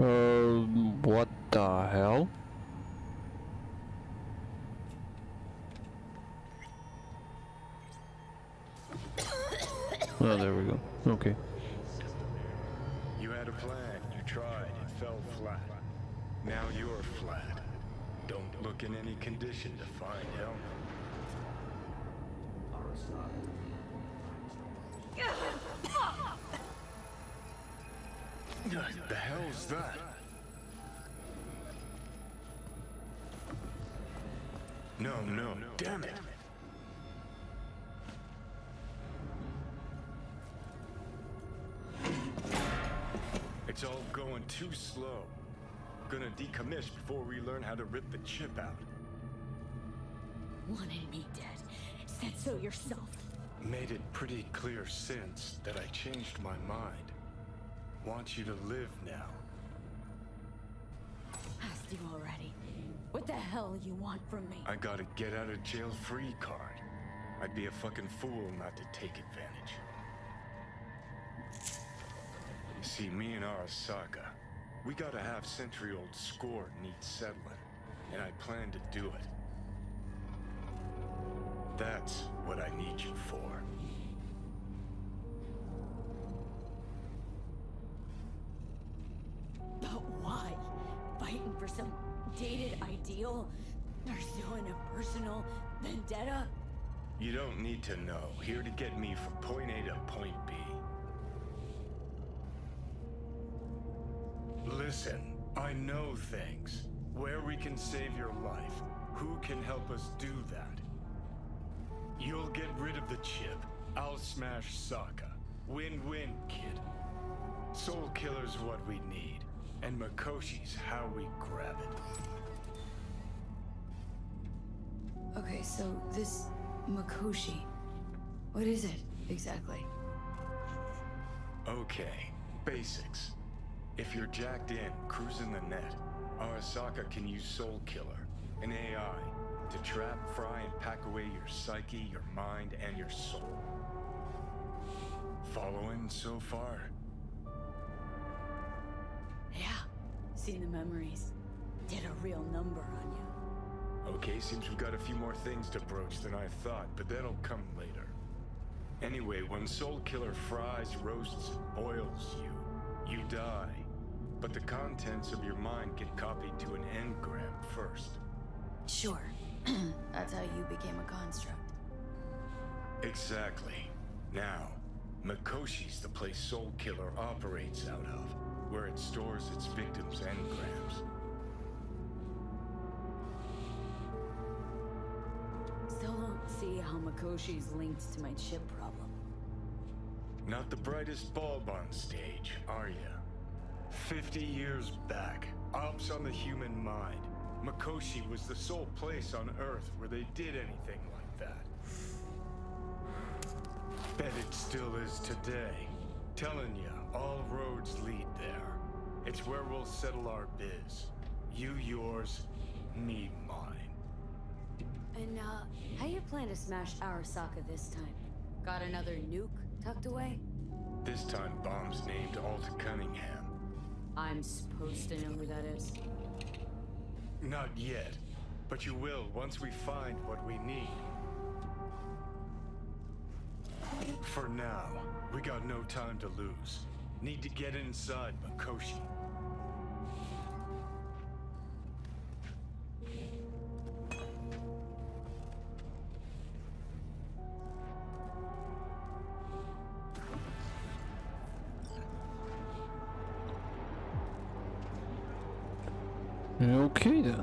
Um, what the hell? Oh, there we go. Okay. You had a plan, you tried, it fell flat. Now you're flat. Don't look in any condition to find help. The hell's that? No, no, damn it. It's all going too slow. Gonna decommiss before we learn how to rip the chip out. Wanted me dead. Said so yourself. Made it pretty clear since that I changed my mind. Want you to live now. Asked you already. What the hell you want from me? I got a get out of jail free card. I'd be a fucking fool not to take advantage. You see, me and Arasaka, we got a half century old score needs settling, and I plan to do it. That's what I need you for. Some dated ideal? Pursuing a personal vendetta? You don't need to know. Here to get me from point A to point B. Listen, I know things. Where we can save your life. Who can help us do that? You'll get rid of the chip. I'll smash Sokka. Win-win, kid. Soulkiller's what we need. And Mikoshi's how we grab it. Okay, so this Mikoshi, what is it exactly? Okay, basics. If you're jacked in, cruising the net, Arasaka can use Soulkiller, an AI, to trap, fry, and pack away your psyche, your mind, and your soul. Following so far? Seen the memories. Did a real number on you. Okay, seems we've got a few more things to broach than I thought, but that'll come later. Anyway, when Soulkiller fries, roasts, boils you, you die. But the contents of your mind get copied to an engram first. Sure. That's how you became a construct. Exactly. Now, Mikoshi's the place Soulkiller operates out of, where it stores its victims' engrams. Still don't see how Mikoshi's linked to my chip problem. Not the brightest bulb on stage, are you? Fifty years back, ops on the human mind. Mikoshi was the sole place on Earth where they did anything like that. Bet it still is today. Telling ya, all roads lead there. It's where we'll settle our biz. You yours, me mine. And, uh, how you plan to smash our Arasaka this time? Got another nuke tucked away? This time bomb's named Alta Cunningham. I'm supposed to know who that is. Not yet, but you will once we find what we need. For now, we got no time to lose. Need to get inside Mikoshi. Okay then.